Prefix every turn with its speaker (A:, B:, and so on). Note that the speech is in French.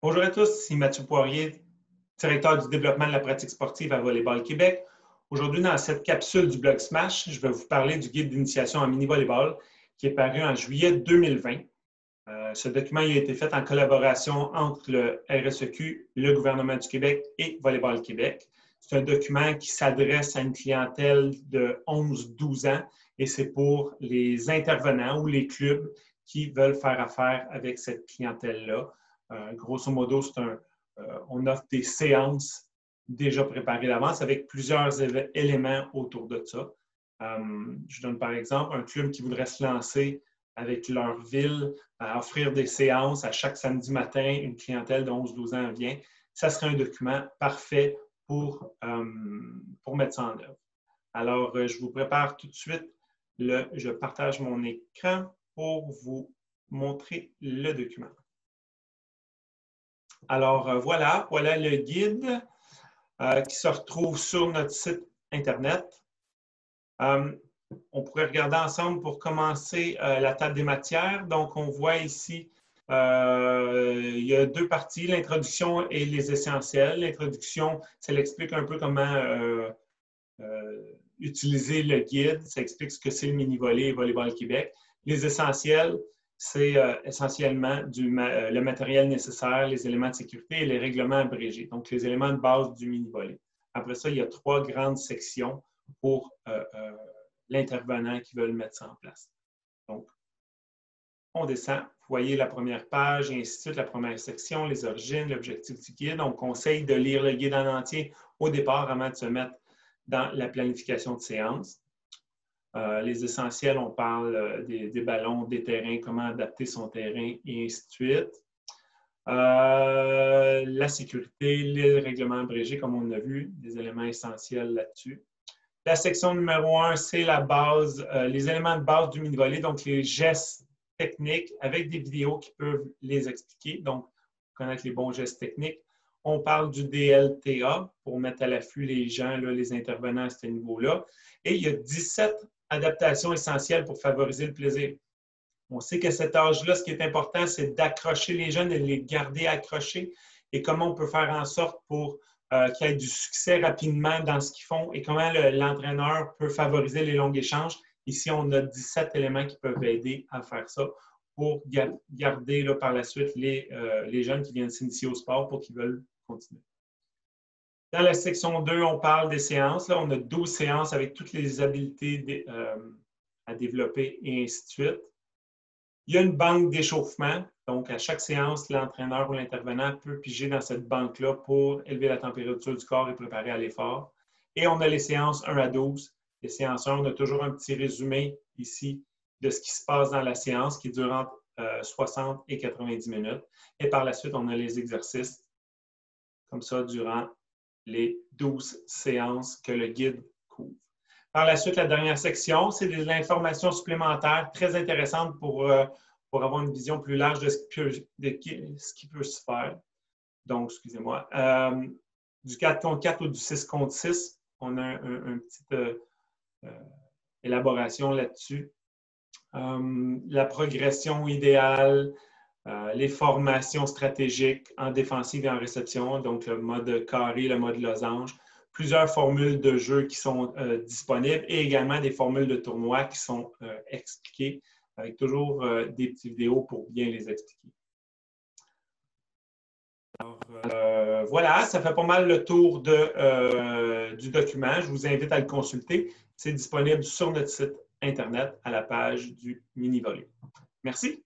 A: Bonjour à tous, ici Mathieu Poirier, directeur du développement de la pratique sportive à Volleyball Québec. Aujourd'hui, dans cette capsule du blog Smash, je vais vous parler du guide d'initiation en mini-volleyball qui est paru en juillet 2020. Euh, ce document a été fait en collaboration entre le RSEQ, le gouvernement du Québec et Volleyball Québec. C'est un document qui s'adresse à une clientèle de 11-12 ans et c'est pour les intervenants ou les clubs qui veulent faire affaire avec cette clientèle-là. Euh, grosso modo, euh, on offre des séances déjà préparées d'avance avec plusieurs éléments autour de ça. Euh, je donne par exemple un club qui voudrait se lancer avec leur ville à offrir des séances à chaque samedi matin, une clientèle de 11-12 ans vient. Ça serait un document parfait pour, pour mettre ça en œuvre. Alors, je vous prépare tout de suite. Je partage mon écran pour vous montrer le document. Alors euh, voilà, voilà le guide euh, qui se retrouve sur notre site Internet. Euh, on pourrait regarder ensemble pour commencer la table des matières. Donc, on voit ici, il y a deux parties, l'introduction et les essentiels. L'introduction, ça explique un peu comment utiliser le guide. Ça explique ce que c'est le mini-volley Volleyball Québec. Les essentiels, c'est euh, essentiellement euh, le matériel nécessaire, les éléments de sécurité et les règlements abrégés, donc les éléments de base du mini-volet. Après ça, il y a trois grandes sections pour euh, l'intervenant qui veut le mettre en place. Donc, on descend, vous voyez la première page et ainsi de suite, la première section, les origines, l'objectif du guide. On conseille de lire le guide en entier au départ avant de se mettre dans la planification de séance. Euh, les essentiels, on parle euh, des, ballons, des terrains, comment adapter son terrain et ainsi de suite. Euh, la sécurité, les règlements abrégés, comme on a vu, des éléments essentiels là-dessus. La section numéro un, c'est la base, les éléments de base du mini-volley, donc les gestes techniques avec des vidéos qui peuvent les expliquer, donc connaître les bons gestes techniques. On parle du DLTA pour mettre à l'affût les gens, les intervenants à ce niveau-là. Et il y a 17 adaptation essentielle pour favoriser le plaisir. On sait qu'à cet âge-là, ce qui est important, c'est d'accrocher les jeunes et de les garder accrochés et comment on peut faire en sorte pour euh, qu'il y ait du succès rapidement dans ce qu'ils font et comment l'entraîneur peut favoriser les longs échanges. Ici, on a 17 éléments qui peuvent aider à faire ça pour garder par la suite euh, les jeunes qui viennent s'initier au sport pour qu'ils veulent continuer. Dans la section 2, on parle des séances. Là, on a 12 séances avec toutes les habiletés euh, à développer et ainsi de suite. Il y a une banque d'échauffement. Donc, à chaque séance, l'entraîneur ou l'intervenant peut piger dans cette banque-là pour élever la température du corps et préparer à l'effort. Et on a les séances 1 à 12. Les séances 1, on a toujours un petit résumé ici de ce qui se passe dans la séance qui dure entre 60 euh, et 90 minutes. Et par la suite, on a les exercices comme ça durant les 12 séances que le guide couvre. Par la suite, la dernière section, c'est de l'information supplémentaire très intéressante pour, euh, pour avoir une vision plus large de ce qui peut, ce qui peut se faire. Donc, excusez-moi. Euh, du 4 contre 4 ou du 6 contre 6, on a une petite euh, élaboration là-dessus. la progression idéale, les formations stratégiques en défensive et en réception, donc le mode carré, le mode losange, plusieurs formules de jeu qui sont euh, disponibles et également des formules de tournoi qui sont euh, expliquées avec toujours des petites vidéos pour bien les expliquer. voilà, ça fait pas mal le tour du document. Je vous invite à le consulter. C'est disponible sur notre site Internet à la page du mini-volume. Merci.